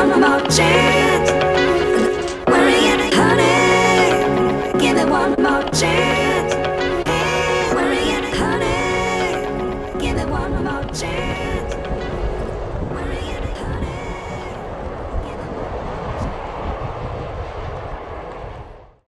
I'm not change.